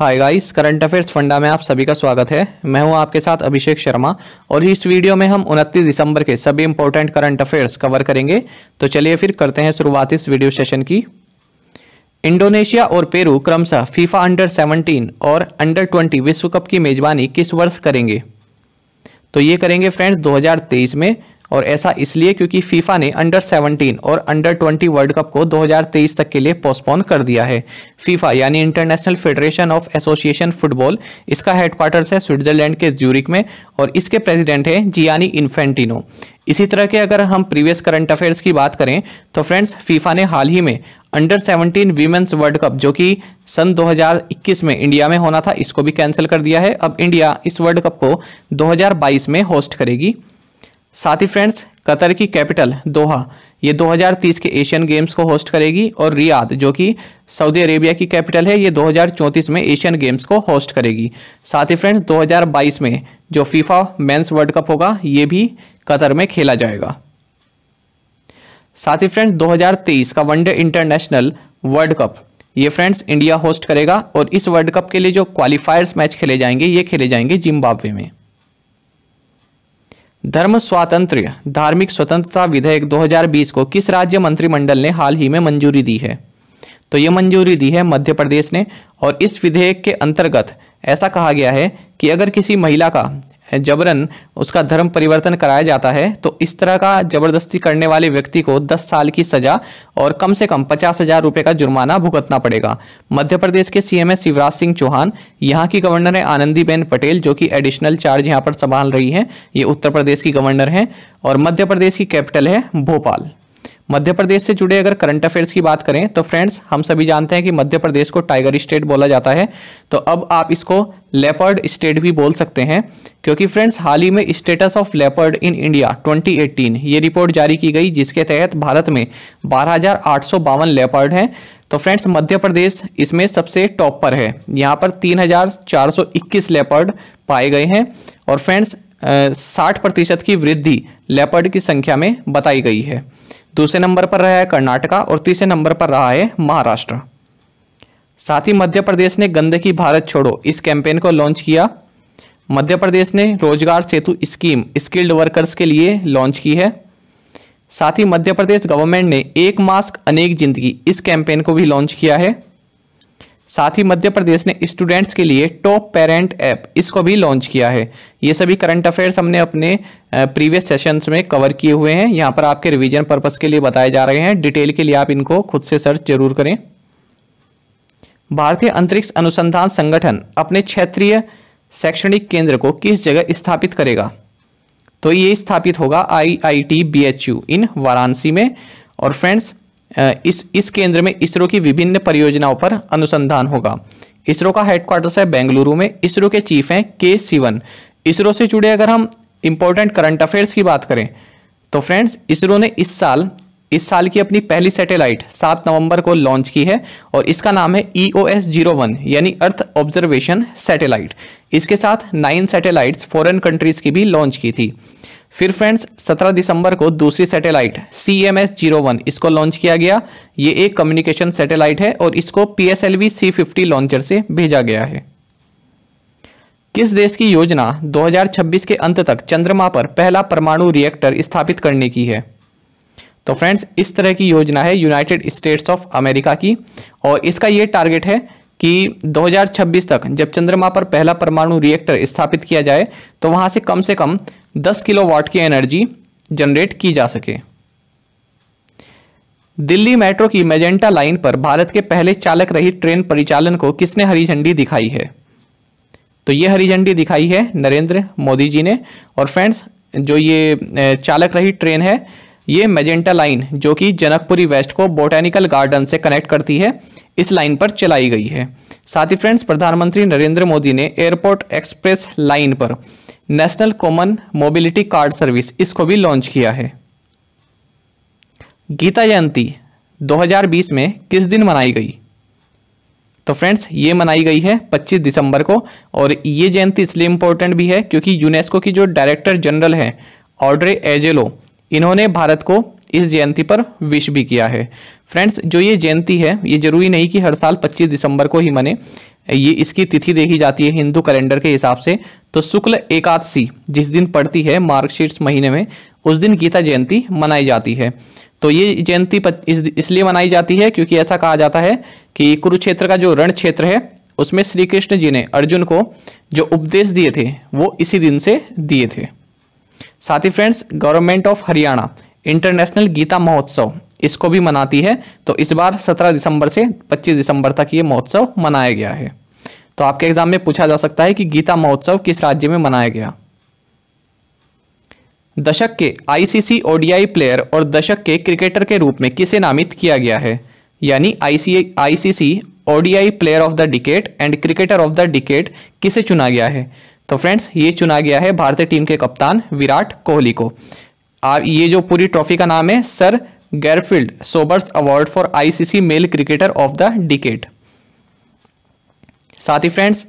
Hi guys current affairs funda में आप सभी का स्वागत है। मैं हूँ आपके साथ अभिषेक शर्मा और इस वीडियो में हम 29 दिसंबर के सभी इंपॉर्टेंट करंट अफेयर्स कवर करेंगे। तो चलिए फिर करते हैं शुरुआत इस वीडियो सेशन की। इंडोनेशिया और पेरू क्रमशः फीफा अंडर 17 और अंडर 20 विश्व कप की मेजबानी किस वर्ष करेंगे? तो ये करेंगे फ्रेंड्स 2023 में। और ऐसा इसलिए क्योंकि फीफा ने अंडर 17 और अंडर 20 वर्ल्ड कप को 2023 तक के लिए पोस्टपोन कर दिया है। फीफा यानी international federation of association football इसका हेडक्वार्टर्स है स्विट्जरलैंड के ज्यूरिक में और इसके प्रेसिडेंट है जियानी इन्फेंटिनो। इसी तरह के अगर हम प्रीवियस करंट अफेयर्स की बात करें तो फ्रेंड्स फीफा ने हाल ही में अंडर 17 वीमेंस वर्ल्ड कप जो कि सन 2021 में इंडिया में होना था, इसको भी कैंसिल कर दिया है। अब इंडिया इस वर्ल्ड कप को 2022 में होस्ट करेगी। साथ ही फ्रेंड्स कतर की कैपिटल दोहा। ये 2030 के एशियन गेम्स को होस्ट करेगी और रियाद, जो कि सऊदी अरेबिया की कैपिटल है, ये 2034 में एशियन गेम्स को होस्ट करेगी। साथ ही फ्रेंड्स 2022 में जो फीफा मेंस वर्ल्ड कप होगा, ये भी कतर में खेला जाएगा। साथ ही फ्रेंड्स 2023 का one day international world cup ये फ्रेंड्स इंडिया होस्ट करेगा और इस वर्ल्ड कप के लिए जो क्वालिफायर्स मैच खेले जाएँगे, ये खेले जाएँगे जिम्बाब्वे में। धर्म स्वातंत्र धार्मिक स्वतंत्रता विधेयक 2020 को किस राज्य मंत्रिमंडल ने हाल ही में मंजूरी दी है? तो ये मंजूरी दी है मध्य प्रदेश ने, और इस विधेयक के अंतर्गत ऐसा कहा गया है कि अगर किसी महिला का जबरन उसका धर्म परिवर्तन कराया जाता है तो इस तरह का ज़बरदस्ती करने वाले व्यक्ति को 10 साल की सजा और कम से कम पचास हज़ार रुपये का जुर्माना भुगतना पड़ेगा। मध्य प्रदेश के सीएम है शिवराज सिंह चौहान। यहाँ की गवर्नर है आनंदीबेन पटेल, जो कि एडिशनल चार्ज यहाँ पर संभाल रही है। ये उत्तर प्रदेश की गवर्नर है और मध्य प्रदेश की कैपिटल है भोपाल। मध्य प्रदेश से जुड़े अगर करंट अफेयर्स की बात करें तो फ्रेंड्स हम सभी जानते हैं कि मध्य प्रदेश को टाइगर स्टेट बोला जाता है। तो अब आप इसको लेपर्ड स्टेट भी बोल सकते हैं क्योंकि फ्रेंड्स हाल ही में status of leopard in India 2018 ये रिपोर्ट जारी की गई जिसके तहत भारत में बारह लेपर्ड हैं। तो फ्रेंड्स मध्य प्रदेश इसमें सबसे टॉप पर है। यहाँ पर 3,421 लेपर्ड पाए गए हैं। और फ्रेंड्स साठ प्रतिशत की वृद्धि लेपर्ड की संख्या में बताई गई है। दूसरे नंबर पर रहा है कर्नाटका और तीसरे नंबर पर रहा है महाराष्ट्र। साथ ही मध्य प्रदेश ने गंदगी भारत छोड़ो इस कैंपेन को लॉन्च किया। मध्य प्रदेश ने रोज़गार सेतु स्कीम, स्किल्ड वर्कर्स के लिए लॉन्च की है। साथ ही मध्य प्रदेश गवर्नमेंट ने एक मास्क, अनेक ज़िंदगी इस कैंपेन को भी लॉन्च किया है। साथ ही मध्य प्रदेश ने स्टूडेंट्स के लिए टॉप पेरेंट ऐप इसको भी लॉन्च किया है। ये सभी करंट अफेयर्स हमने अपने प्रीवियस सेशंस में कवर किए हुए हैं। यहाँ पर आपके रिवीजन पर्पस के लिए बताए जा रहे हैं। डिटेल के लिए आप इनको खुद से सर्च ज़रूर करें। भारतीय अंतरिक्ष अनुसंधान संगठन अपने क्षेत्रीय शैक्षणिक केंद्र को किस जगह स्थापित करेगा? तो ये स्थापित होगा I I T B H U in Varanasi में। और फ्रेंड्स इस इस केंद्र में इसरो की विभिन्न परियोजनाओं पर अनुसंधान होगा। इसरो का हेडक्वार्टर्स है बेंगलुरु में। इसरो के चीफ हैं के सिवन। इसरो से जुड़े अगर हम इंपॉर्टेंट करंट अफेयर्स की बात करें तो फ्रेंड्स इसरो ने इस साल इस साल की अपनी पहली सैटेलाइट 7 नवंबर को लॉन्च की है और इसका नाम है E O S zero one यानी अर्थ ऑब्जर्वेशन सैटेलाइट इसके साथ नाइन सैटेलाइट्स फॉरेन कंट्रीज़ की भी लॉन्च की थी। फिर फ्रेंड्स 17 दिसंबर को दूसरी satellite C M S zero one इसको लॉन्च किया गया। ये एक कम्युनिकेशन सैटेलाइट है और इसको P S L V C fifty launcher से भेजा गया है। किस देश की योजना 2026 के अंत तक चंद्रमा पर पहला परमाणु रिएक्टर स्थापित करने की है? तो फ्रेंड्स, इस तरह की योजना है यूनाइटेड स्टेट्स ऑफ़ अमेरिका की, और इसका ये टारगेट है कि 2026 तक जब चंद्रमा पर पहला परमाणु रिएक्टर स्थापित किया जाए तो वहाँ से कम से कम 10 किलोवाट की एनर्जी जनरेट की जा सके। दिल्ली मेट्रो की मेजेंटा लाइन पर भारत के पहले चालक रहित ट्रेन परिचालन को किसने हरी झंडी दिखाई है? तो ये हरी झंडी दिखाई है नरेंद्र मोदी जी ने। और फ्रेंड्स, जो ये चालक रहित ट्रेन है, ये मेजेंटा लाइन जो कि जनकपुरी वेस्ट को बोटेनिकल गार्डन से कनेक्ट करती है, इस लाइन पर चलाई गई है। साथ ही फ्रेंड्स, प्रधानमंत्री नरेंद्र मोदी ने एयरपोर्ट एक्सप्रेस लाइन पर national common mobility card service इसको भी लॉन्च किया है। गीता जयंती 2020 में किस दिन मनाई गई? तो फ्रेंड्स, ये मनाई गई है 25 दिसंबर को और ये जयंती इसलिए इंपॉर्टेंट भी है क्योंकि यूनेस्को की जो डायरेक्टर जनरल है, ऑड्रे एजेलो, इन्होंने भारत को इस जयंती पर विश भी किया है। फ्रेंड्स, जो ये जयंती है, ये ज़रूरी नहीं कि हर साल 25 दिसंबर को ही मने ये इसकी तिथि देखी जाती है हिंदू कैलेंडर के हिसाब से। तो शुक्ल एकादशी जिस दिन पड़ती है मार्गशीर्ष महीने में, उस दिन गीता जयंती मनाई जाती है। तो ये जयंती इसलिए मनाई जाती है क्योंकि ऐसा कहा जाता है कि कुरुक्षेत्र का जो रण क्षेत्र है, उसमें श्री कृष्ण जी ने अर्जुन को जो उपदेश दिए थे, वो इसी दिन से दिए थे। साथ ही friends, government of Haryana, international Gita Mahotsav इसको भी मनाती है। तो इस बार 17 दिसंबर से 25 दिसंबर तक ये महोत्सव मनाया गया है। तो आपके एग्ज़ाम में पूछा जा सकता है कि गीता महोत्सव किस राज्य में मनाया गया? दशक के आईसीसी ओडीआई प्लेयर और दशक के क्रिकेटर के रूप में किसे नामित किया गया है? यानी IC ICC ODI player of the decade and cricketer of the decade किसे चुना गया है? तो फ्रेंड्स ये चुना गया है भारतीय टीम के कप्तान विराट कोहली को। आ, ये जो पूरी ट्रॉफी का नाम है sir Garfield Sobers award for ICC male cricketer of the decade साथ ही फ्रेंड्स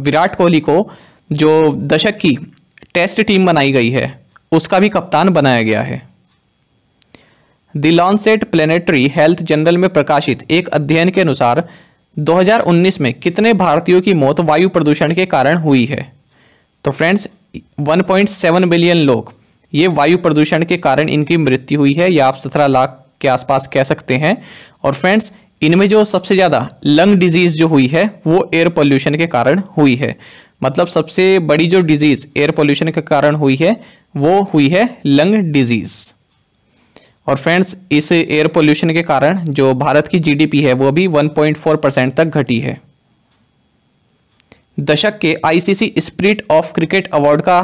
विराट कोहली को जो दशक की टेस्ट टीम बनाई गई है, उसका भी कप्तान बनाया गया है। The Lancet planetary health journal में प्रकाशित एक अध्ययन के अनुसार 2019 में कितने भारतीयों की मौत वायु प्रदूषण के कारण हुई है? तो फ्रेंड्स 1.7 बिलियन लोग। ये वायु प्रदूषण के कारण इनकी मृत्यु हुई है, या आप सत्रह लाख के आसपास कह सकते हैं। और फ्रेंड्स इनमें जो सबसे ज़्यादा लंग डिज़ीज़ जो हुई है, वो एयर पोल्यूशन के कारण हुई है। मतलब सबसे बड़ी जो डिज़ीज़ एयर पोल्यूशन के कारण हुई है, वो हुई है लंग डिज़ीज़ और फ्रेंड्स इस एयर पोल्यूशन के कारण जो भारत की जीडीपी है, वो भी 1.4 परसेंट तक घटी है। दशक के ICC spirit of cricket award का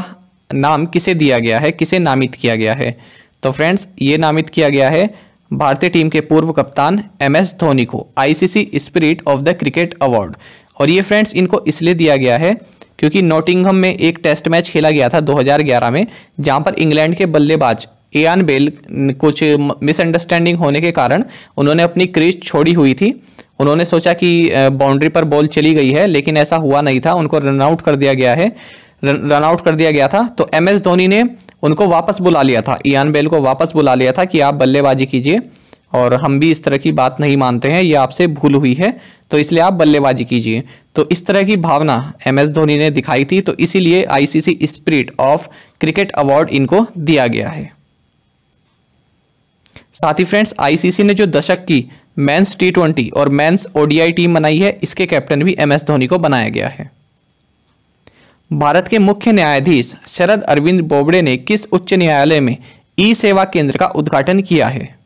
नाम किसे दिया गया है, किसे नामित किया गया है? तो फ्रेंड्स ये नामित किया गया है भारतीय टीम के पूर्व कप्तान एम एस धोनी को ICC spirit of the cricket award और ये फ्रेंड्स इनको इसलिए दिया गया है क्योंकि नोटिंगहम में एक टेस्ट मैच खेला गया था 2011 में, जहाँ पर इंग्लैंड के बल्लेबाज एन बेल कुछ मिसअंडरस्टैंडिंग होने के कारण उन्होंने अपनी क्रीज छोड़ी हुई थी। उन्होंने सोचा कि बाउंड्री पर बॉल चली गई है, लेकिन ऐसा हुआ नहीं था। उनको रन आउट कर दिया गया है। रन आउट कर दिया गया था। तो एम एस धोनी ने उनको वापस बुला लिया था। ईयान बेल को वापस बुला लिया था कि आप बल्लेबाजी कीजिए। और हम भी इस तरह की बात नहीं मानते हैं, ये आपसे भूल हुई है। तो इसलिए आप बल्लेबाजी कीजिए। तो इस तरह की भावना एम एस धोनी ने दिखाई थी। तो इसीलिए ICC spirit of cricket award इनको दिया गया है। साथ ही फ्रेंड्स आईसीसी ने जो दशक की मेंस टी ट्वेंटी और मेंस ओडीआई टीम बनाई है, इसके कैप्टन भी एम एस धोनी को बनाया गया है। भारत के मुख्य न्यायाधीश शरद अरविंद बोबड़े ने किस उच्च न्यायालय में ई सेवा केंद्र का उद्घाटन किया है?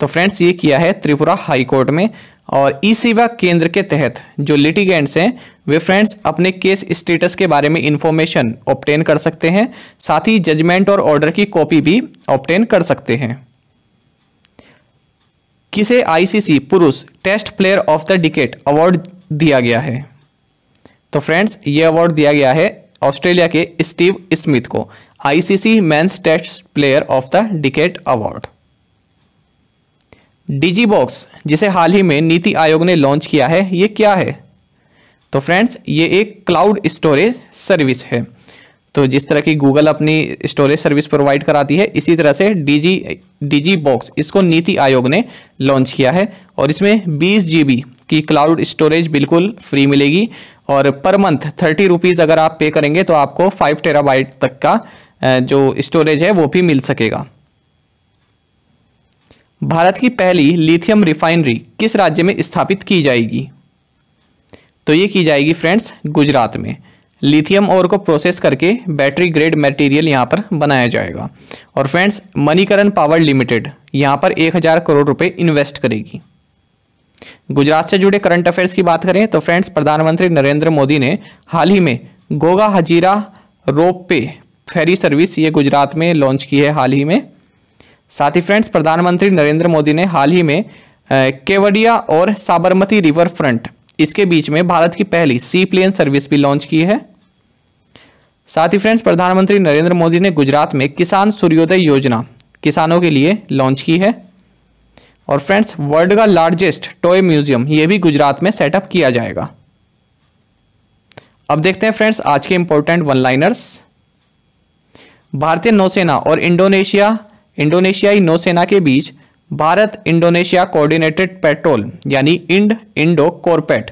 तो फ्रेंड्स, ये किया है त्रिपुरा हाई कोर्ट में और ई सेवा केंद्र के तहत जो लिटिगेंट्स हैं, वे फ्रेंड्स अपने केस स्टेटस के बारे में इंफॉर्मेशन ऑप्टेन कर सकते हैं, साथ ही जजमेंट और ऑर्डर की कॉपी भी ऑप्टेन कर सकते हैं। किसे आईसीसी पुरुष test player of the decade award दिया गया है? तो फ्रेंड्स, ये अवार्ड दिया गया है ऑस्ट्रेलिया के स्टीव स्मिथ को ICC men's test player of the decade award DigiBoxx जिसे हाल ही में नीति आयोग ने लॉन्च किया है, ये क्या है? तो फ्रेंड्स, ये एक क्लाउड स्टोरेज सर्विस है। तो जिस तरह की गूगल अपनी स्टोरेज सर्विस प्रोवाइड कराती है, इसी तरह से डीजी डीजी बॉक्स इसको नीति आयोग ने लॉन्च किया है। और इसमें 20 जीबी की क्लाउड स्टोरेज बिल्कुल फ्री मिलेगी। और पर मंथ थर्टी रुपीज़ अगर आप पे करेंगे तो आपको फाइव टेराबाइट तक का जो स्टोरेज है वो भी मिल सकेगा। भारत की पहली लिथियम रिफाइनरी किस राज्य में स्थापित की जाएगी? तो ये की जाएगी फ्रेंड्स गुजरात में। लिथियम और को प्रोसेस करके बैटरी ग्रेड मटेरियल यहाँ पर बनाया जाएगा। और फ्रेंड्स मनीकरण पावर लिमिटेड यहाँ पर एक हज़ार करोड़ रुपए इन्वेस्ट करेगी। गुजरात से जुड़े करंट अफेयर्स की बात करें तो फ्रेंड्स प्रधानमंत्री नरेंद्र मोदी ने हाल ही में गोगा हजीरा रोप पे फेरी सर्विस ये गुजरात में लॉन्च की है हाल ही में। साथ ही फ्रेंड्स प्रधानमंत्री नरेंद्र मोदी ने हाल ही में केवडिया और साबरमती रिवर फ्रंट इसके बीच में भारत की पहली सी प्लेन सर्विस भी लॉन्च की है। साथ ही फ्रेंड्स प्रधानमंत्री नरेंद्र मोदी ने गुजरात में किसान सूर्योदय योजना किसानों के लिए लॉन्च की है। और फ्रेंड्स वर्ल्ड का लार्जेस्ट टॉय म्यूज़ियम ये भी गुजरात में सेटअप किया जाएगा। अब देखते हैं फ्रेंड्स आज के इंपॉर्टेंट वन लाइनर्स भारतीय नौसेना और इंडोनेशिया, इंडोनेशियाई नौसेना के बीच भारत इंडोनेशिया कोऑर्डिनेटेड पेट्रोल यानी इंड इंडो कोरपेट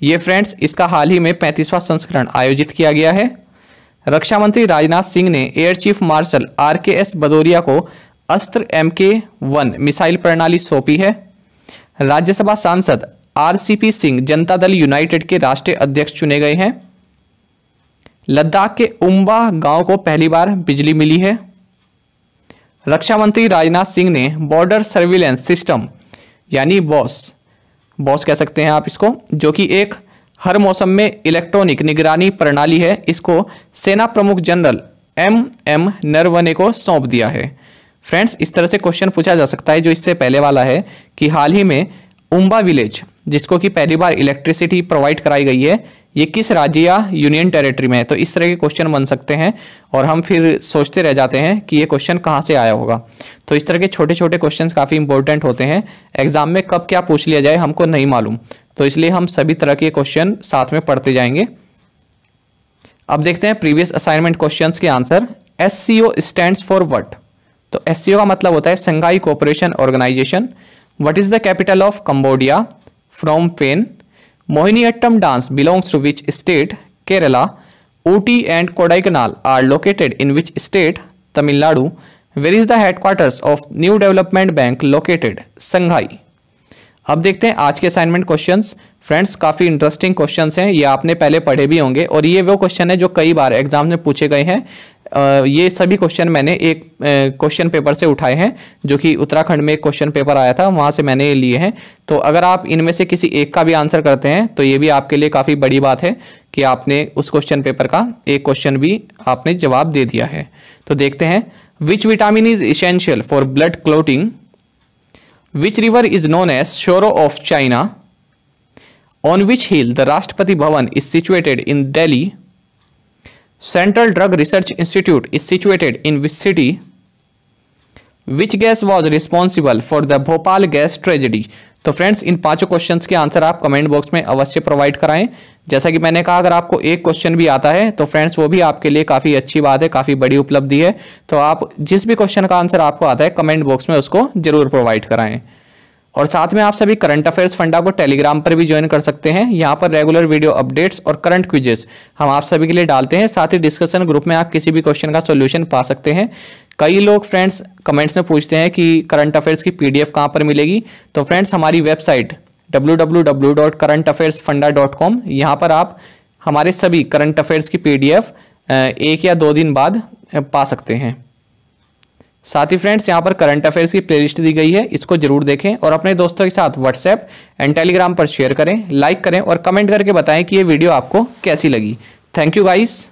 ये फ्रेंड्स इसका हाल ही में पैंतीसवां संस्करण आयोजित किया गया है। रक्षा मंत्री राजनाथ सिंह ने air chief marshal R K S Bhadauria को अस्त्र एम के वन मिसाइल प्रणाली सौंपी है। राज्यसभा सांसद आरसीपी सिंह जनता दल यूनाइटेड के राष्ट्रीय अध्यक्ष चुने गए हैं। लद्दाख के उम्बा गाँव को पहली बार बिजली मिली है। रक्षा मंत्री राजनाथ सिंह ने बॉर्डर सर्विलेंस सिस्टम, यानी बॉस बॉस कह सकते हैं आप इसको, जो कि एक हर मौसम में इलेक्ट्रॉनिक निगरानी प्रणाली है, इसको सेना प्रमुख जनरल एम एम नरवने को सौंप दिया है। फ्रेंड्स इस तरह से क्वेश्चन पूछा जा सकता है, जो इससे पहले वाला है कि हाल ही में उम्बा विलेज जिसको कि पहली बार इलेक्ट्रिसिटी प्रोवाइड कराई गई है, ये किस राज्य या यूनियन टेरिटरी में है? तो इस तरह के क्वेश्चन बन सकते हैं और हम फिर सोचते रह जाते हैं कि ये क्वेश्चन कहाँ से आया होगा। तो इस तरह के छोटे छोटे क्वेश्चन काफ़ी इंपॉर्टेंट होते हैं। एग्ज़ाम में कब क्या पूछ लिया जाए, हमको नहीं मालूम। तो इसलिए हम सभी तरह के क्वेश्चन साथ में पढ़ते जाएँगे। अब देखते हैं प्रीवियस असाइनमेंट क्वेश्चन के answer S C O stand for what तो एससीओ का मतलब होता है Shanghai cooperation organisation what is the capital of Cambodia Phnom Penh Mohiniattam dance belongs to which state Kerala Ooty and Kodaikanal are located in which state Tamil Nadu where is the headquarters of new development bank located Shanghai अब देखते हैं आज के assignment questions friends काफ़ी interesting questions हैं। ये आपने पहले पढ़े भी होंगे और ये वो क्वेश्चन है जो कई बार एग्ज़ाम में पूछे गए हैं। ये सभी क्वेश्चन मैंने एक क्वेश्चन पेपर से उठाए हैं, जो कि उत्तराखंड में एक क्वेश्चन पेपर आया था, वहाँ से मैंने ये लिए हैं। तो अगर आप इनमें से किसी एक का भी आंसर करते हैं तो ये भी आपके लिए काफ़ी बड़ी बात है कि आपने उस क्वेश्चन पेपर का एक क्वेश्चन भी आपने जवाब दे दिया है। तो देखते हैं which vitamin is essential for blood clotting which river is known as sorrow of China on which hill the Rashtrapati Bhavan is situated in Delhi Central Drug Research Institute is situated in which city? Which gas was responsible for the Bhopal gas tragedy तो friends इन पाँचों questions के answer आप comment box में अवश्य provide कराएँ। जैसा कि मैंने कहा, अगर आपको एक क्वेश्चन भी आता है तो फ्रेंड्स वो भी आपके लिए काफ़ी अच्छी बात है, काफ़ी बड़ी उपलब्धि है। तो आप जिस भी क्वेश्चन का आंसर आपको आता है कमेंट बॉक्स में उसको ज़रूर प्रोवाइड कराएँ। और साथ में आप सभी करंट अफेयर्स फंडा को टेलीग्राम पर भी ज्वाइन कर सकते हैं। यहाँ पर रेगुलर वीडियो अपडेट्स और करंट क्विजेस हम आप सभी के लिए डालते हैं। साथ ही डिस्कशन ग्रुप में आप किसी भी क्वेश्चन का सोल्यूशन पा सकते हैं। कई लोग फ्रेंड्स कमेंट्स में पूछते हैं कि करंट अफेयर्स की पीडीएफ कहाँ पर मिलेगी? तो फ्रेंड्स हमारी वेबसाइट www.currentaffairsfunda.com यहाँ पर आप हमारे सभी करंट अफेयर्स की पीडीएफ एक या दो दिन बाद पा सकते हैं। साथ ही फ्रेंड्स यहाँ पर करंट अफेयर्स की प्लेलिस्ट दी गई है, इसको ज़रूर देखें और अपने दोस्तों के साथ व्हाट्सएप एंड टेलीग्राम पर शेयर करें लाइक करें और कमेंट करके बताएँ कि ये वीडियो आपको कैसी लगी। Thank you guys